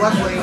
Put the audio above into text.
luckily,